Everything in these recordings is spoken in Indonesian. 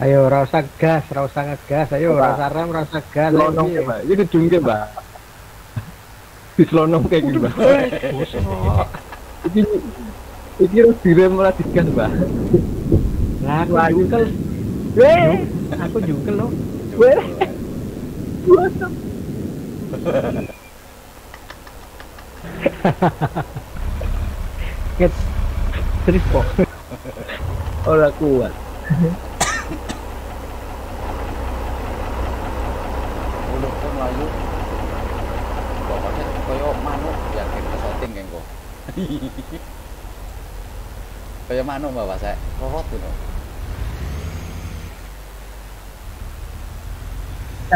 Ayo rasa gas, rasa ngegas, ayo rasa rem, rasa gas. piye? ya, Mbak. Ya, Mbak. Di selonong kayak gitu, Mbak. Ini ini harus direm malah digas, Mbak. Lah aku jungkel. Weh, aku jungkel loh. Weh. Bosok. Get terus kok. Ora kuat. Udah kok melayu. Pokoknya koyo manuk yakin ke shooting kan kok. Kayak manuk bapak saya. Rorot tuh.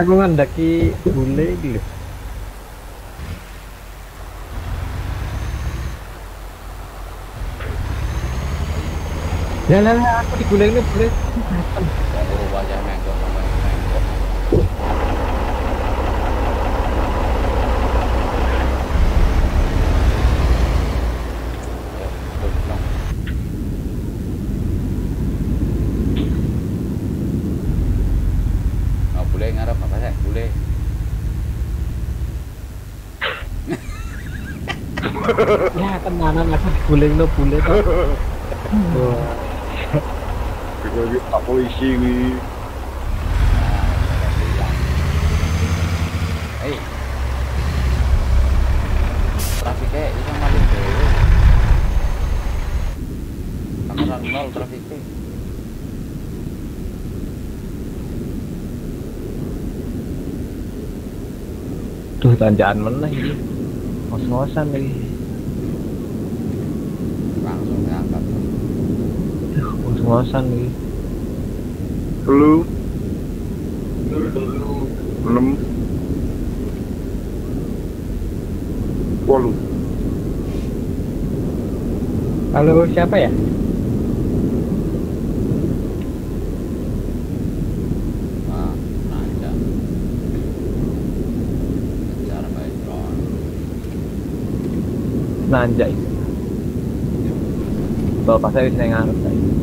Aku ngandaki bule iki lho. Ya lah aku ini bule. Yang urut wajah menggok sama yang menggok. Ayo, duduk, nong. Nggak boleh ngarep apa sih? Boleh. Ya tenanan aku diguleng no bule. Wah, Lagi Pak polisi wi. Hei. Trafiknya itu malu dhewe. Kamera nol trafiknya. Duh, tanjakan mana ini? Kos-kosan lagi. Kos-kosan lagi. Lu enam walu Halo siapa ya? Nah, nanja. Kejar background. nanjak itu. Bapak saya bisa ngarep saya.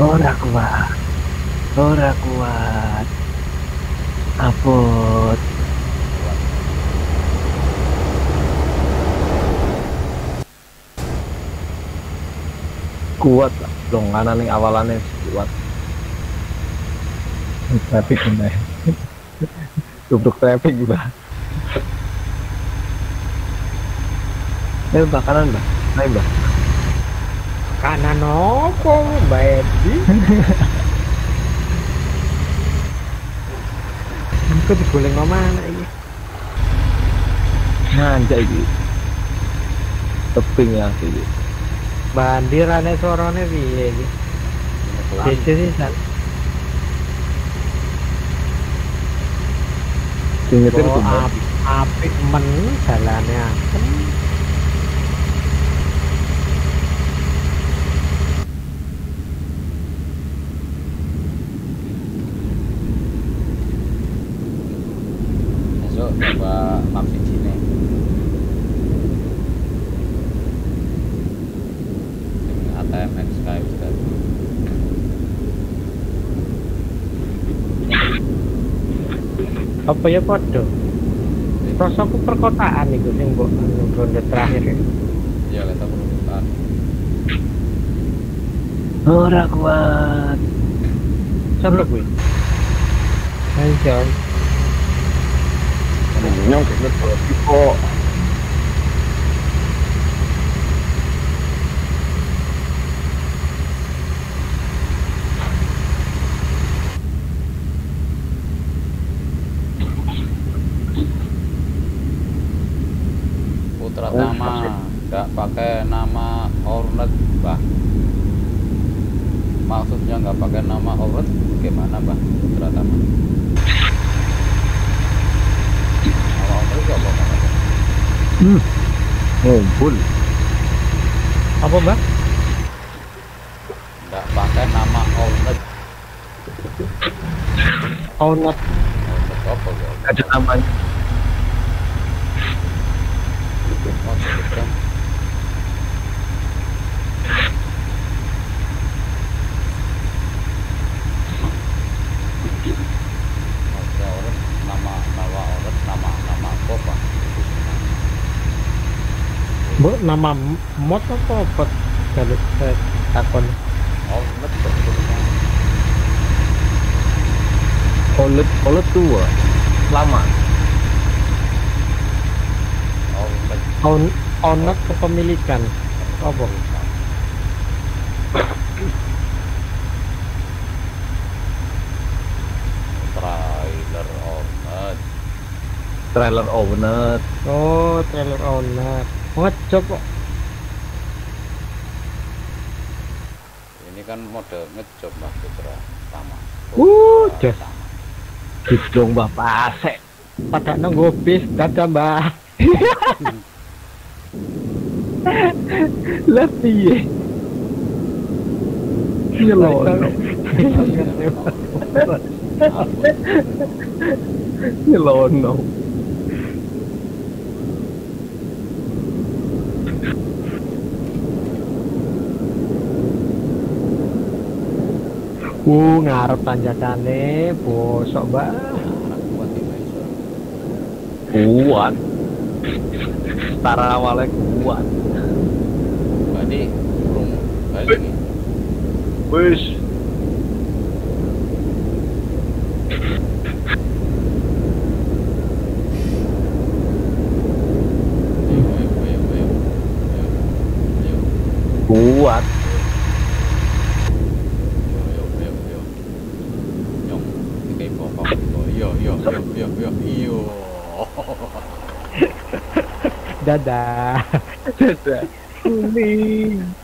Ora kuat. Ora kuat. Apot. Kuat. Dong kanan nih awalannya kuat. Traffic bener. Duduk traffic juga. Eh, mbak kanan mbak. Ayo mbak. Kanan opo Mbak Edi? Aku diguleng no mana iki? Nanjak iki. Teping ya iki. Bandirane sorone piye iki? Dese sisan. Sing nyetir apik men jalane apem. Map sini. Ini ATM X Sky udah. Apa ya padha? Rasaku perkotaan iku sing mbok anu, ronde terakhir ya. Ya kita perlukan. Ora kuat. Sampai kuwi. Anjon. Nyong kayak kok. Putra Tama nggak pakai nama Hornet bah maksudnya nggak pakai nama Hornet gimana bah Putra Tama nama Hornet nggak pakai nama Hmm. Ngumpul. Apa, Mbak? nggak pakai nama Hornet Owner Apa ya? Ada namanya. Oh, gitu. Oke, orang nama nama orang nama nama apa? Bu, nama mod apa apa? Saya takon. Oh, betul betul. Olet olet tua. Lama. Oh. On owner kepemilikan. Apa? Trailer owner. Trailer owner. Oh, trailer owner. Ngejob kok. Ini kan model ngejob Mas Putra sama. Uh, Putra jas. sama. Gitu Mbah Pasek. Pada nunggu bis, dadah mbak. Piye? Iya loh. Iya loh Uh, ngarep tanjakane, bosok mbak. Kuat. Tara awalnya kuat. Berarti burung balik. Wis. Ayo, ayo, ayo, ayo. Ayo, ayo. Kuat. Yo yo yo yo. Nyong, ini bokong. Oh, Yo yo yo yo yo yo. Dadah. Dadah. Kuning.